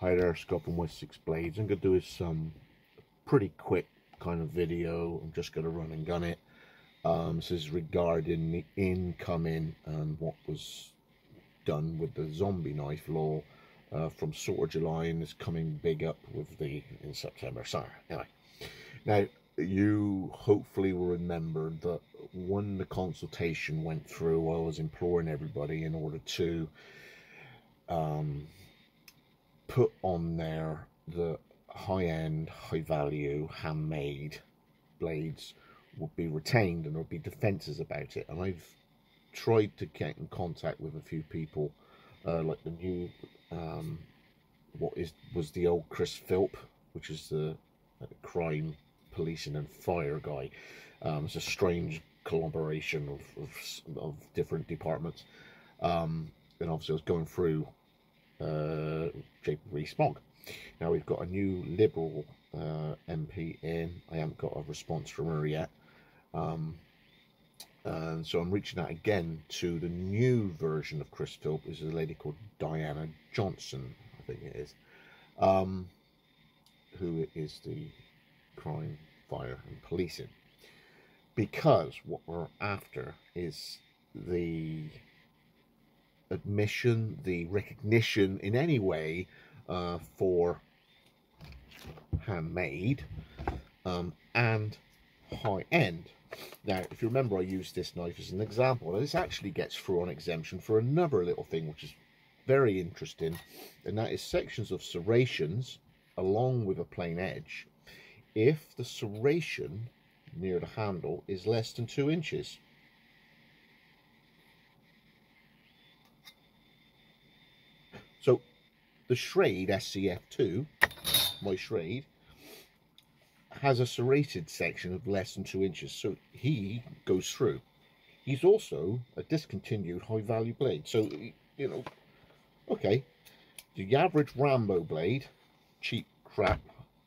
Hi there, Scott from Wessex Blades. I'm going to do some pretty quick kind of video. I'm just going to run and gun it. Um, this is regarding the incoming and what was done with the zombie knife law uh, from sort of July and is coming big up with the in September. Sorry. Anyway, now you hopefully will remember that when the consultation went through, I was imploring everybody in order to um, put on there the high-end, high-value, handmade blades would be retained and there would be defences about it. And I've tried to get in contact with a few people, uh, like the new, um, what is was the old Chris Philp, which is the uh, crime policing and fire guy. Um, it's a strange collaboration of, of, of different departments. Um, and obviously I was going through uh, Jacob Rees-Mogg. Now we've got a new Liberal uh, MP in. I haven't got a response from her yet. Um, and so I'm reaching out again to the new version of Chris Philp, is a lady called Diana Johnson, I think it is, um, who is the crime, fire and policing. Because what we're after is the admission, the recognition in any way uh, for handmade um, and high end. Now, if you remember, I used this knife as an example. Now, this actually gets through on exemption for another little thing, which is very interesting, and that is sections of serrations along with a plain edge if the serration near the handle is less than two inches. So the Schrade SCF2, my Schrade, has a serrated section of less than two inches, so he goes through. He's also a discontinued high value blade, so you know, okay, the average Rambo blade, cheap crap,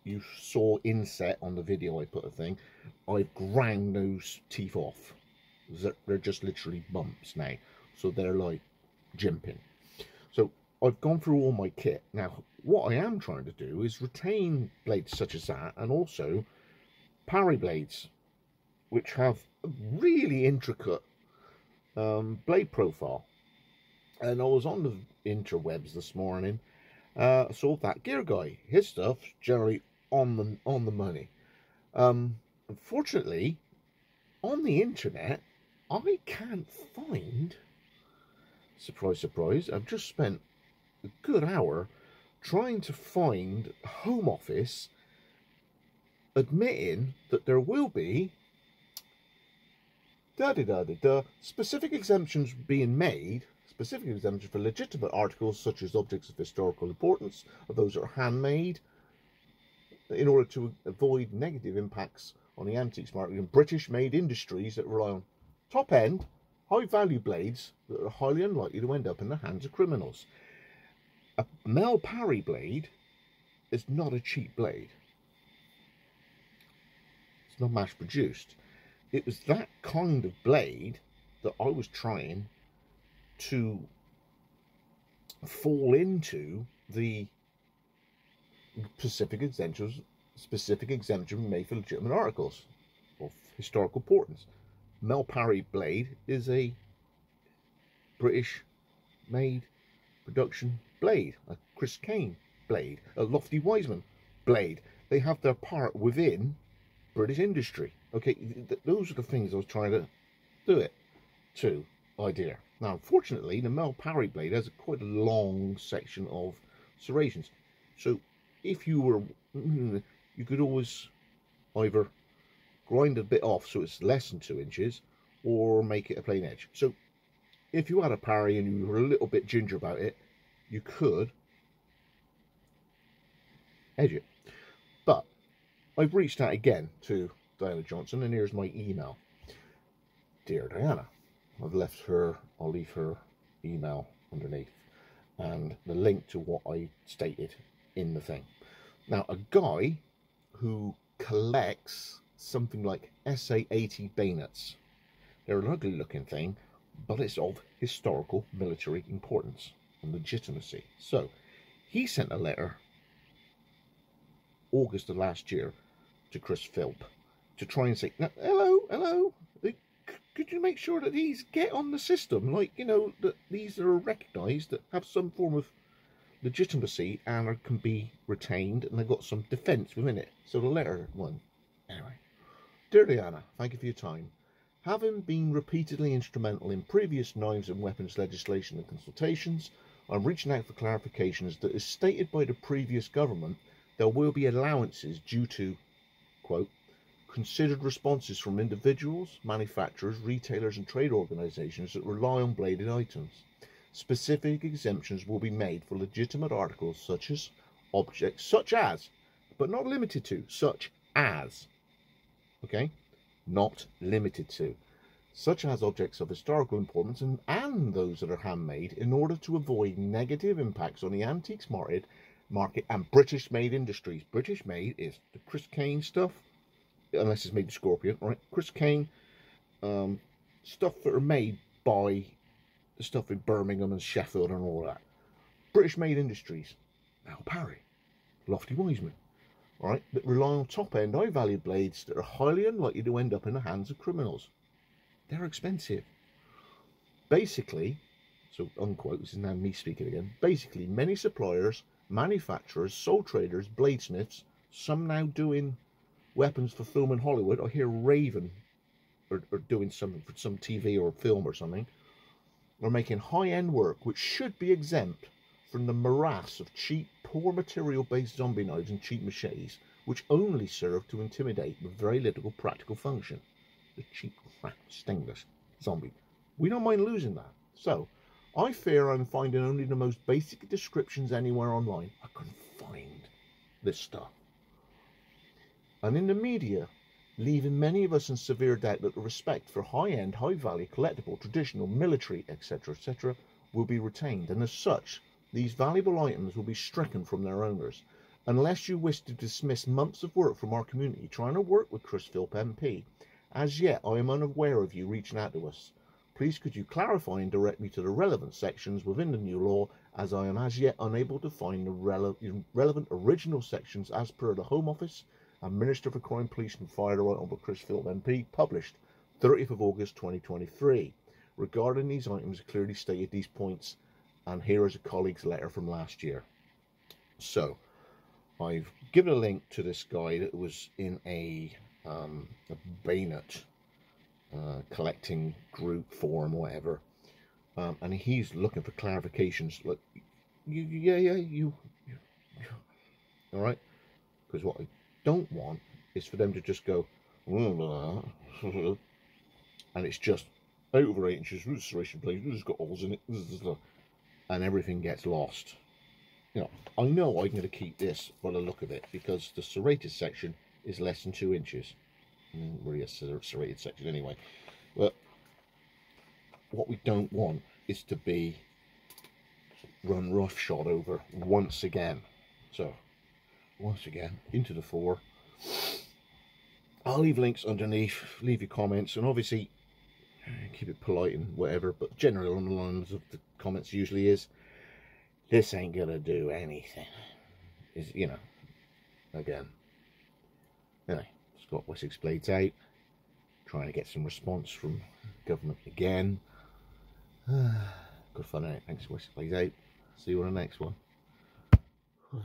you saw inset on the video I put a thing, I've ground those teeth off. They're just literally bumps now, so they're like jimping. So I've gone through all my kit. Now, what I am trying to do is retain blades such as that and also parry blades, which have a really intricate um, blade profile. And I was on the interwebs this morning, uh, saw that gear guy. His stuff's generally on the, on the money. Um, unfortunately, on the internet, I can't find, surprise, surprise, I've just spent a good hour trying to find Home Office admitting that there will be da da da da da specific exemptions being made specific exemptions for legitimate articles such as objects of historical importance or those that are handmade in order to avoid negative impacts on the antiques market and British made industries that rely on top end high value blades that are highly unlikely to end up in the hands of criminals a Mel Parry blade is not a cheap blade. It's not mass produced. It was that kind of blade that I was trying to fall into the specific exemptions specific exemption made for legitimate articles of historical importance. Mel Parry blade is a British made production blade, a Chris Kane blade, a Lofty Wiseman blade. They have their part within British industry. Okay, th those are the things I was trying to do it to idea. Now, unfortunately, the Mel Parry blade has a quite a long section of serrations. So, if you were, hmm, you could always either grind a bit off so it's less than two inches, or make it a plain edge. So, if you had a parry and you were a little bit ginger about it, you could edge it. But I've reached out again to Diana Johnson, and here's my email. Dear Diana, I've left her, I'll leave her email underneath, and the link to what I stated in the thing. Now, a guy who collects something like SA-80 bayonets. They're an ugly looking thing, but it's of historical military importance and legitimacy. So, he sent a letter August of last year to Chris Philp to try and say, hello, hello, could you make sure that these get on the system? Like, you know, that these are recognised, that have some form of legitimacy and are, can be retained and they've got some defence within it. So the letter one. Anyway. Dear Diana, thank you for your time. Having been repeatedly instrumental in previous knives and weapons legislation and consultations, I'm reaching out for clarifications that as stated by the previous government, there will be allowances due to, quote, considered responses from individuals, manufacturers, retailers and trade organisations that rely on bladed items. Specific exemptions will be made for legitimate articles such as objects such as, but not limited to, such as, okay, not limited to, such as objects of historical importance and, and those that are handmade in order to avoid negative impacts on the antiques market, market and British made industries. British made is the Chris Kane stuff, unless it's made of Scorpion, right? Chris Kane, um, stuff that are made by the stuff in Birmingham and Sheffield and all that. British made industries, Al Parry, Lofty Wiseman, right? That rely on top end, high value blades that are highly unlikely to end up in the hands of criminals. They're expensive. Basically, so unquote, this is now me speaking again. Basically, many suppliers, manufacturers, sole traders, bladesmiths, some now doing weapons for film in Hollywood. I hear Raven are, are doing something for some TV or film or something. Are making high-end work which should be exempt from the morass of cheap, poor material-based zombie knives and cheap machetes, which only serve to intimidate with very little practical function. The cheap, fat, stingless zombie. We don't mind losing that. So, I fear I'm finding only the most basic descriptions anywhere online. I couldn't find this stuff and in the media, leaving many of us in severe doubt that the respect for high-end, high-value, collectible, traditional, military, etc., etc., will be retained, and as such, these valuable items will be stricken from their owners. Unless you wish to dismiss months of work from our community trying to work with Chris Philp MP, as yet I am unaware of you reaching out to us. Please could you clarify and direct me to the relevant sections within the new law as I am as yet unable to find the rele relevant original sections as per the Home Office and Minister for Crime, Police and Fire, the Right Honourable Chris MP, published 30th of August 2023. Regarding these items, clearly stated these points, and here is a colleague's letter from last year. So, I've given a link to this guy that was in a, um, a bayonet uh, collecting group forum, whatever, um, and he's looking for clarifications. Like, yeah, yeah, you, you all right? Because what I don't want is for them to just go, and it's just over eight inches restoration plate, it's got holes in it, and everything gets lost. You know, I know I'm going to keep this by the look of it because the serrated section is less than two inches. Mm, really a serrated section anyway. But what we don't want is to be run roughshod over once again. So once again into the four I'll leave links underneath leave your comments and obviously keep it polite and whatever but generally on the lines of the comments usually is this ain't gonna do anything is you know again Anyway, it's got Wessex out. Trying to get some response from government again. Good fun, out. Thanks, Wessex blades out. See you on the next one.